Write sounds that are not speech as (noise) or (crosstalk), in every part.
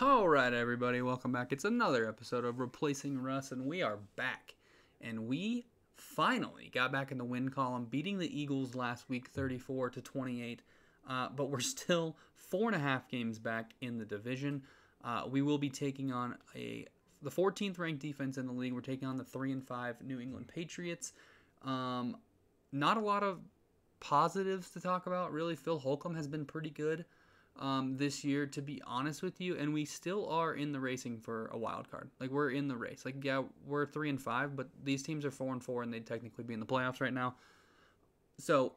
All right, everybody, welcome back. It's another episode of Replacing Russ, and we are back. And we finally got back in the win column, beating the Eagles last week, 34 to 28. Uh, but we're (laughs) still four and a half games back in the division. Uh, we will be taking on a the 14th ranked defense in the league. We're taking on the three and five New England Patriots. Um, not a lot of positives to talk about, really. Phil Holcomb has been pretty good um, this year, to be honest with you, and we still are in the racing for a wild card. Like we're in the race. Like yeah, we're three and five, but these teams are four and four, and they'd technically be in the playoffs right now. So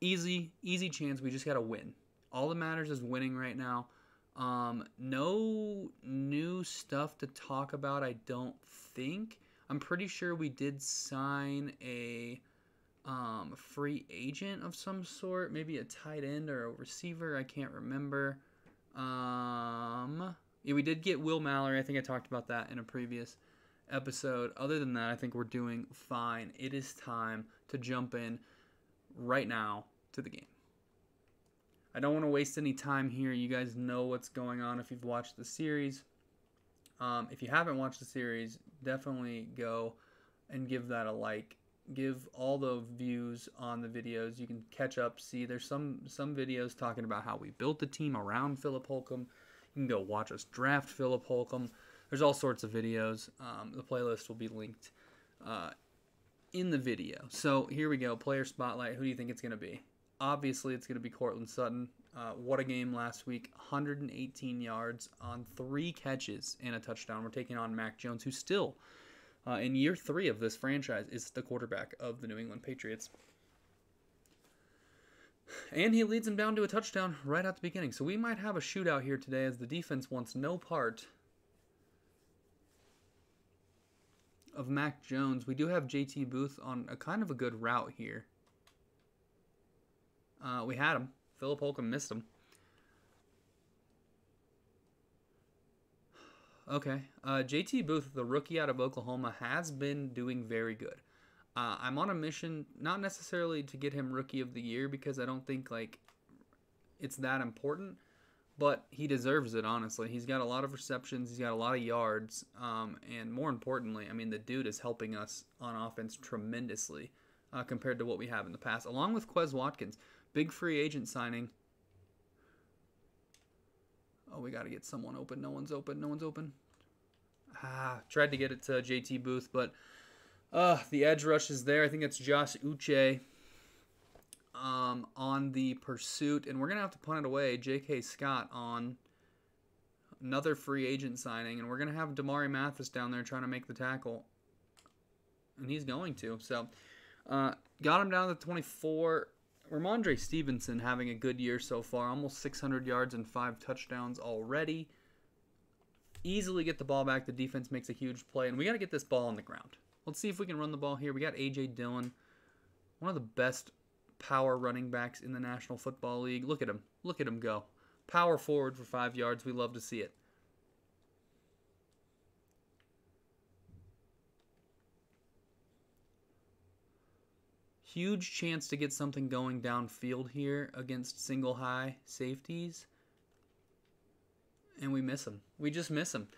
easy, easy chance. We just got to win. All that matters is winning right now. Um, no new stuff to talk about. I don't think. I'm pretty sure we did sign a um, free agent of some sort, maybe a tight end or a receiver. I can't remember. Um, yeah, we did get Will Mallory. I think I talked about that in a previous episode. Other than that, I think we're doing fine. It is time to jump in right now to the game. I don't want to waste any time here. You guys know what's going on if you've watched the series. Um, if you haven't watched the series, definitely go and give that a like give all the views on the videos. You can catch up, see there's some some videos talking about how we built the team around Philip Holcomb. You can go watch us draft Philip Holcomb. There's all sorts of videos. Um, the playlist will be linked uh, in the video. So here we go. Player spotlight. Who do you think it's going to be? Obviously, it's going to be Courtland Sutton. Uh, what a game last week. 118 yards on three catches and a touchdown. We're taking on Mac Jones, who still uh, in year three of this franchise, is the quarterback of the New England Patriots. And he leads them down to a touchdown right at the beginning. So we might have a shootout here today as the defense wants no part of Mac Jones. We do have JT Booth on a kind of a good route here. Uh, we had him. Philip Holcomb missed him. Okay. Uh, JT Booth, the rookie out of Oklahoma, has been doing very good. Uh, I'm on a mission, not necessarily to get him rookie of the year because I don't think like it's that important, but he deserves it. Honestly, he's got a lot of receptions, he's got a lot of yards, um, and more importantly, I mean the dude is helping us on offense tremendously uh, compared to what we have in the past. Along with Quez Watkins, big free agent signing. Oh, we got to get someone open. No one's open. No one's open. Ah, tried to get it to JT Booth, but uh, the edge rush is there. I think it's Josh Uche um, on the pursuit, and we're gonna have to punt it away. J.K. Scott on another free agent signing, and we're gonna have Damari Mathis down there trying to make the tackle, and he's going to. So, uh, got him down to 24. Rhamondre Stevenson having a good year so far, almost 600 yards and five touchdowns already. Easily get the ball back. The defense makes a huge play, and we got to get this ball on the ground. Let's see if we can run the ball here. We got A.J. Dillon, one of the best power running backs in the National Football League. Look at him. Look at him go. Power forward for five yards. We love to see it. Huge chance to get something going downfield here against single high safeties. And we miss him. We just miss him.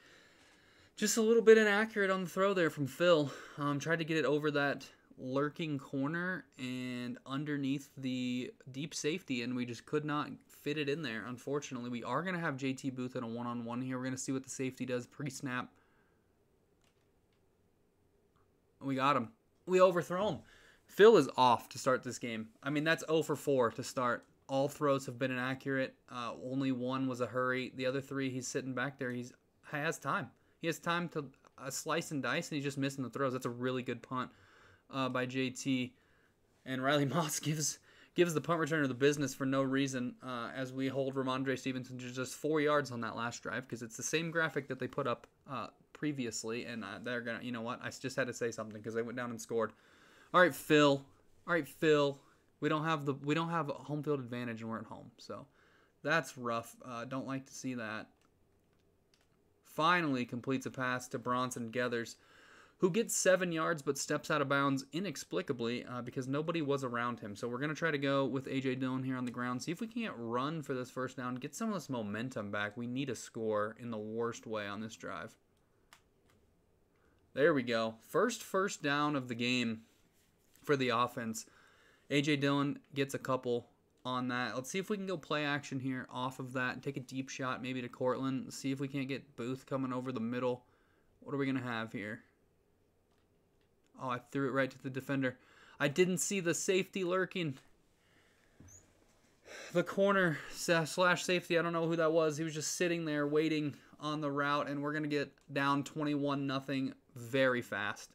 Just a little bit inaccurate on the throw there from Phil. Um, tried to get it over that lurking corner and underneath the deep safety, and we just could not fit it in there. Unfortunately, we are going to have JT Booth in a one on one here. We're going to see what the safety does pre snap. We got him. We overthrow him. Phil is off to start this game. I mean, that's 0 for 4 to start. All throws have been inaccurate. Uh, only one was a hurry. The other three, he's sitting back there. He's he has time. He has time to uh, slice and dice, and he's just missing the throws. That's a really good punt uh, by JT. And Riley (laughs) Moss gives gives the punt returner the business for no reason uh, as we hold Rhamondre Stevenson to just four yards on that last drive because it's the same graphic that they put up uh, previously, and uh, they're gonna. You know what? I just had to say something because they went down and scored. All right, Phil. All right, Phil. We don't have the we don't have home field advantage and we're at home, so that's rough. Uh, don't like to see that. Finally completes a pass to Bronson Geathers, who gets seven yards but steps out of bounds inexplicably uh, because nobody was around him. So we're going to try to go with A.J. Dillon here on the ground, see if we can't run for this first down, get some of this momentum back. We need a score in the worst way on this drive. There we go. First first down of the game for the offense. A.J. Dillon gets a couple on that. Let's see if we can go play action here off of that and take a deep shot maybe to Courtland. See if we can't get Booth coming over the middle. What are we going to have here? Oh, I threw it right to the defender. I didn't see the safety lurking. The corner slash safety, I don't know who that was. He was just sitting there waiting on the route, and we're going to get down 21 nothing very fast.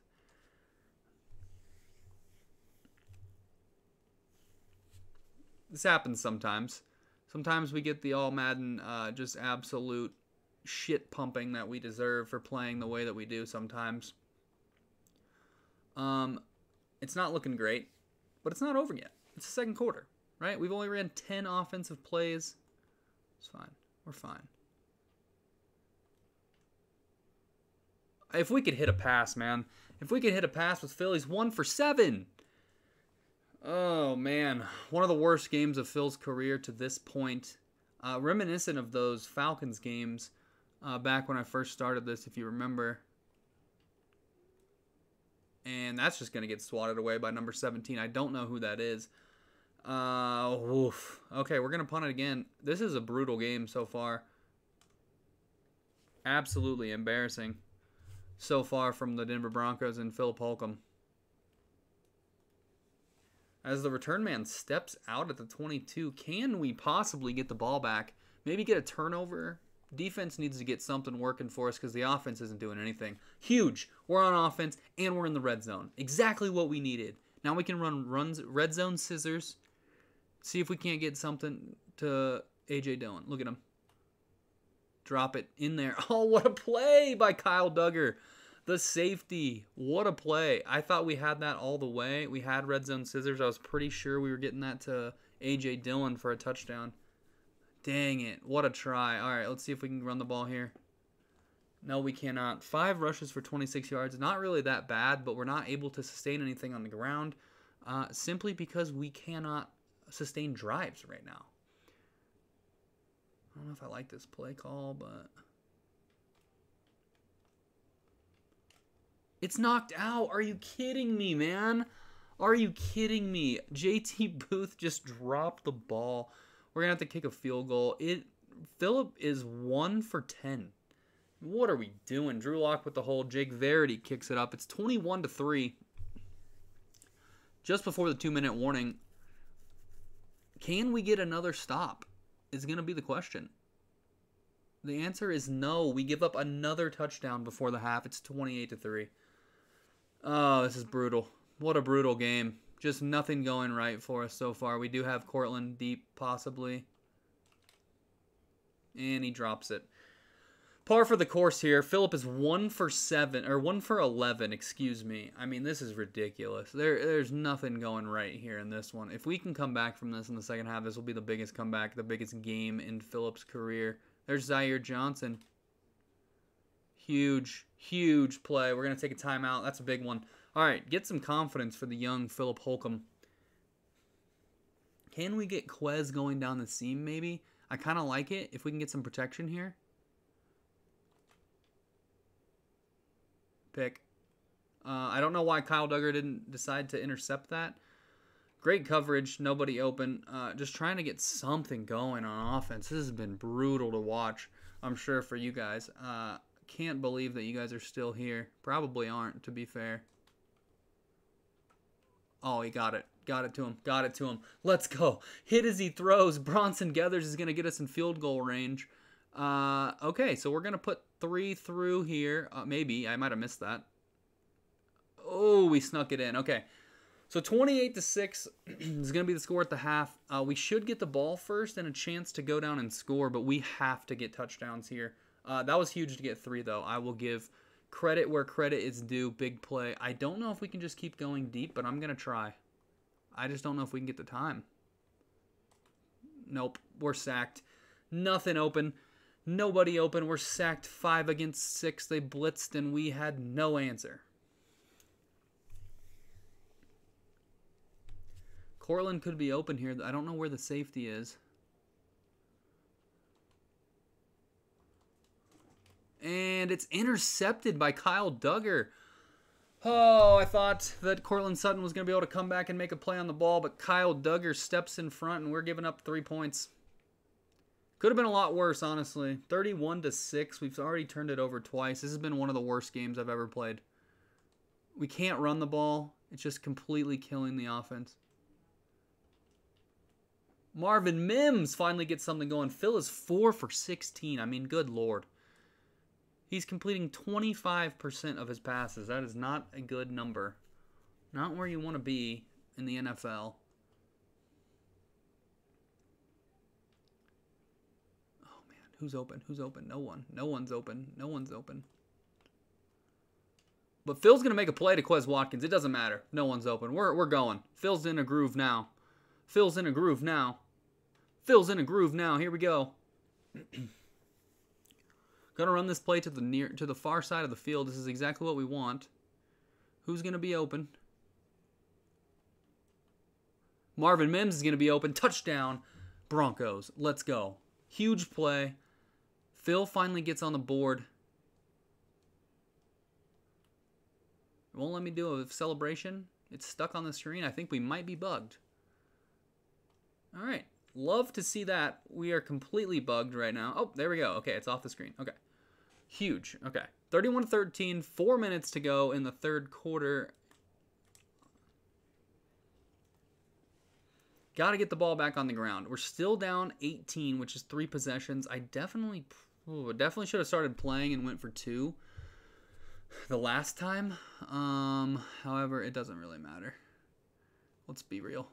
This happens sometimes. Sometimes we get the all Madden uh, just absolute shit pumping that we deserve for playing the way that we do sometimes. Um, it's not looking great, but it's not over yet. It's the second quarter, right? We've only ran 10 offensive plays. It's fine. We're fine. If we could hit a pass, man. If we could hit a pass with Phillies, one for seven. Oh, man. One of the worst games of Phil's career to this point. Uh, reminiscent of those Falcons games uh, back when I first started this, if you remember and that's just going to get swatted away by number 17. I don't know who that is. Uh, oof. Okay, we're going to punt it again. This is a brutal game so far. Absolutely embarrassing so far from the Denver Broncos and Philip Holcomb. As the return man steps out at the 22, can we possibly get the ball back? Maybe get a turnover defense needs to get something working for us because the offense isn't doing anything. Huge. We're on offense and we're in the red zone. Exactly what we needed. Now we can run runs red zone scissors. See if we can't get something to AJ Dillon. Look at him. Drop it in there. (laughs) Oh, what a play by Kyle Dugger. The safety. What a play. I thought we had that all the way. We had red zone scissors. I was pretty sure we were getting that to AJ Dillon for a touchdown. Dang it. What a try. All right, let's see if we can run the ball here. No, we cannot. Five rushes for 26 yards. Not really that bad, but we're not able to sustain anything on the ground uh, simply because we cannot sustain drives right now. I don't know if I like this play call, but. It's knocked out. Are you kidding me, man? Are you kidding me? JT Booth just dropped the ball. We're gonna have to kick a field goal. It Philip is one for ten. What are we doing? Drew Lock with the hold. Jake Verity kicks it up. It's 21 to 3. Just before the two minute warning. Can we get another stop? Is to be the question. The answer is no. We give up another touchdown before the half. It's 28 to 3. Oh, this is brutal. What a brutal game just nothing going right for us so far. We do have Courtland deep, possibly. And he drops it. Par for the course here. Philip is one for seven, or one for 11, excuse me. I mean, this is ridiculous. There, There's nothing going right here in this one. If we can come back from this in the second half, this will be the biggest comeback, the biggest game in Philip's career. There's Zaire Johnson. Huge, huge play. We're going to take a timeout. That's a big one. All right, get some confidence for the young Philip Holcomb. Can we get Quez going down the seam maybe? I kind of like it if we can get some protection here. Pick. Uh, I don't know why Kyle Dugger didn't decide to intercept that. Great coverage, nobody open. Uh, just trying to get something going on offense. This has been brutal to watch, I'm sure, for you guys. Uh, can't believe that you guys are still here. Probably aren't, to be fair. Oh, he got it. Got it to him. Got it to him. Let's go. Hit as he throws. Bronson Geathers is going to get us in field goal range. Uh, okay, so we're going to put three through here. Uh, maybe. I might have missed that. Oh, we snuck it in. Okay. So 28 to 6 (clears throat) is going to be the score at the half. Uh, we should get the ball first and a chance to go down and score, but we have to get touchdowns here. Uh, that was huge to get three, though. I will give credit where credit is due. Big play. I don't know if we can just keep going deep, but I'm going to try. I just don't know if we can get the time. Nope. We're sacked. Nothing open. Nobody open. We're sacked five against six. They blitzed, and we had no answer. Courtland could be open here. I don't know where the safety is. And it's intercepted by Kyle Dugger. Oh, I thought that Courtland Sutton was going to be able to come back and make a play on the ball, but Kyle Dugger steps in front and we're giving up three points. Could have been a lot worse, honestly. 31 to 6. We've already turned it over twice. This has been one of the worst games I've ever played. We can't run the ball. It's just completely killing the offense. Marvin Mims finally gets something going. Phil is 4 for 16. I mean, good lord. He's completing 25% of his passes. That is not a good number. Not where you want to be in the NFL. Oh man, who's open? Who's open? No one. No one's open. No one's open. But Phil's going to make a play to Quez Watkins. It doesn't matter. No one's open. We're, we're going. Phil's in a groove now. Phil's in a groove now. Phil's in a groove now. Here we go. (clears throat) Gonna run this play to the near to the far side of the field. This is exactly what we want. Who's gonna be open? Marvin Mims is gonna be open. Touchdown, Broncos. Let's go. Huge play. Phil finally gets on the board. It won't let me do a celebration. It's stuck on the screen. I think we might be bugged. All right. Love to see that. We are completely bugged right now. Oh, there we go. Okay, it's off the screen. Okay. Huge. Okay. 31 13, four minutes to go in the third quarter. Got to get the ball back on the ground. We're still down 18, which is three possessions. I definitely, ooh, definitely should have started playing and went for two the last time. Um, however, it doesn't really matter. Let's be real.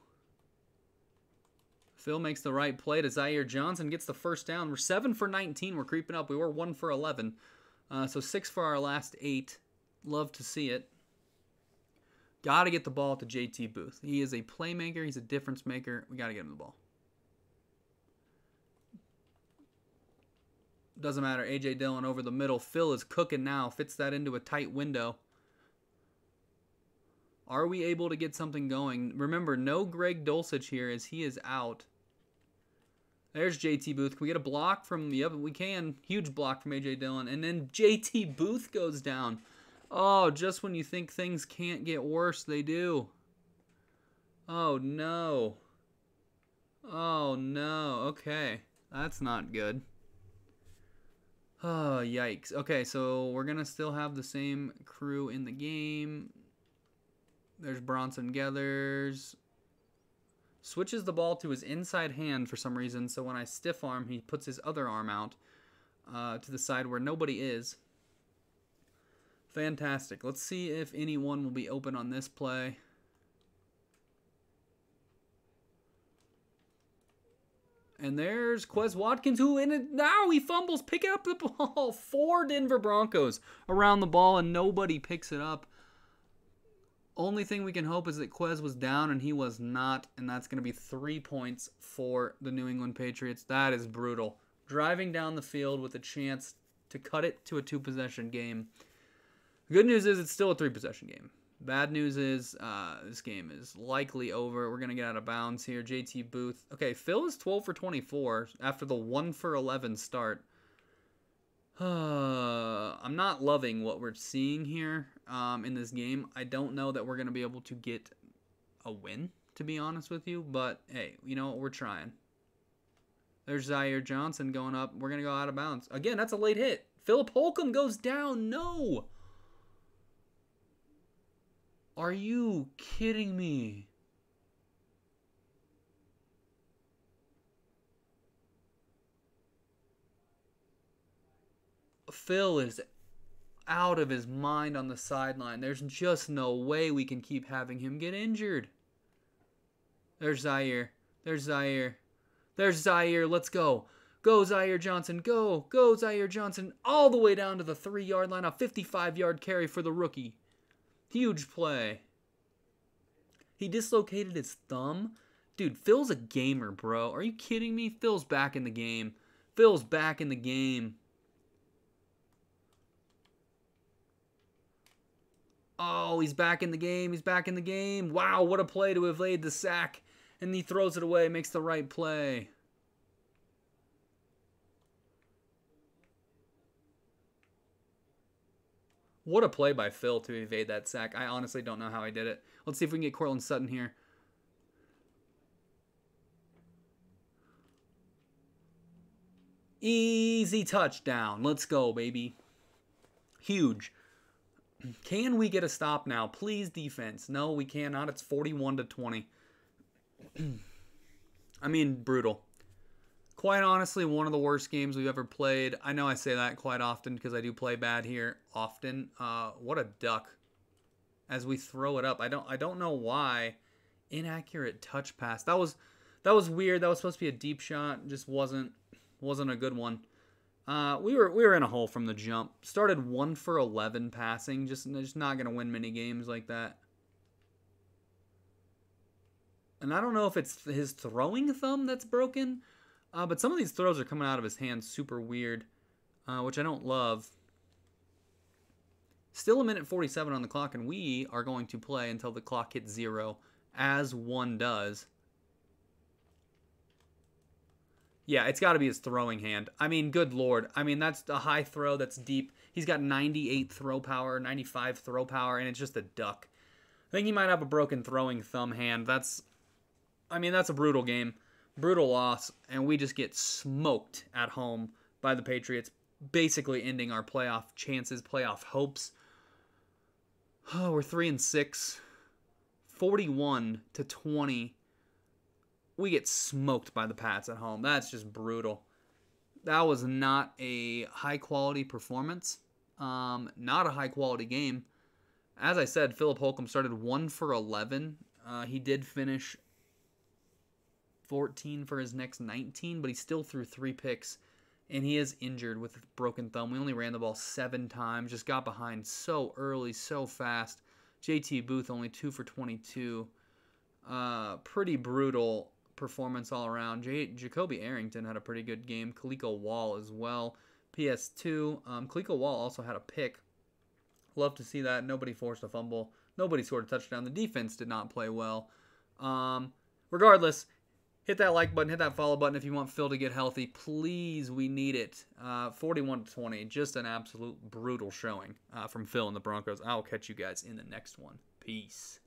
Phil makes the right play to Zaire Johnson, gets the first down. We're 7 for 19. We're creeping up. We were 1 for 11. Uh, so 6 for our last 8. Love to see it. Got to get the ball to JT Booth. He is a playmaker, he's a difference maker. We got to get him the ball. Doesn't matter. AJ Dillon over the middle. Phil is cooking now. Fits that into a tight window. Are we able to get something going? Remember, no Greg Dulcich here as he is out. There's JT Booth. Can we get a block from the other? We can. Huge block from AJ Dillon. And then JT Booth goes down. Oh, just when you think things can't get worse, they do. Oh, no. Oh, no. Okay. That's not good. Oh, yikes. Okay, so we're going to still have the same crew in the game. There's Bronson Geathers switches the ball to his inside hand for some reason. So when I stiff arm, he puts his other arm out uh, to the side where nobody is. Fantastic. Let's see if anyone will be open on this play. And there's Quez Watkins, who in it now he fumbles, pick up the (laughs) ball. Four Denver Broncos around the ball, and nobody picks it up. Only thing we can hope is that Quez was down and he was not, and that's going to be three points for the New England Patriots. That is brutal. Driving down the field with a chance to cut it to a two possession game. Good news is it's still a three possession game. Bad news is uh, this game is likely over. We're going to get out of bounds here. JT Booth. Okay, Phil is 12 for 24 after the 1 for 11 start. (sighs) I'm not loving what we're seeing here um, in this game. I don't know that we're going to be able to get a win, to be honest with you. But hey, you know what? We're trying. There's Zaire Johnson going up. We're going to go out of bounds. Again, that's a late hit. Philip Holcomb goes down. No. Are you kidding me? Phil is out of his mind on the sideline. There's just no way we can keep having him get injured. There's Zaire. There's Zaire. There's Zaire. Let's go. Go, Zaire Johnson. Go. Go, Zaire Johnson. All the way down to the three yard line. A 55 yard carry for the rookie. Huge play. He dislocated his thumb. Dude, Phil's a gamer, bro. Are you kidding me? Phil's back in the game. Phil's back in the game. Oh, he's back in the game. He's back in the game. Wow, what a play to evade the sack And he throws it away, makes the right play. What a play by Phil to evade that sack. I honestly don't know how he did it. Let's see if we can get Courtland Sutton here. Easy touchdown. Let's go, baby. Huge. Can we get a stop now? Please, defense. No, we cannot. It's 41 to 20. (clears throat) I mean, brutal. Quite honestly, one of the worst games we've ever played. I know I say that quite often because I do play bad here often. Uh, what a duck! As we throw it up, I don't I don't know why. Inaccurate touch pass. That was that was weird. That was supposed to be a deep shot. Just wasn't wasn't a good one. Uh, we were we were in a hole from the jump. Started one for eleven passing. Just just not gonna win many games like that. And I don't know if it's his throwing thumb that's broken, uh, but some of these throws are coming out of his hand super weird, uh, which I don't love. Still a minute 47 on the clock, and we are going to play until the clock hits zero, as one does. Yeah, it's got to be his throwing hand. I mean, good lord. I mean, that's a high throw that's deep. He's got 98 throw power, 95 throw power, and it's just a duck. I think he might have a broken throwing thumb hand. That's, I mean, that's a brutal game. Brutal loss, and we just get smoked at home by the Patriots, basically ending our playoff chances, playoff hopes. Oh, (sighs) we're 3 and 6. 41 to 20 we get smoked by the Pats at home. That's just brutal. That was not a high quality performance. Um, not a high quality game. As I said, Philip Holcomb started one for 11. Uh, he did finish 14 for his next 19, but he still threw three picks, and he is injured with a broken thumb. We only ran the ball seven times, just got behind so early, so fast. JT Booth only two for 22. Uh, pretty brutal performance all around. J- Jacoby Arrington had a pretty good game. Kaliko Wall as well. PS2. Um, Kaliko Wall also had a pick. Love to see that. Nobody forced a fumble. Nobody scored a touchdown. The defense did not play well. Um, regardless, hit that like button, hit that follow button if you want Phil to get healthy. Please, we need it. Uh, 41 to 20. Just an absolute brutal showing uh, from Phil and the Broncos. I'll catch you guys in the next one. Peace.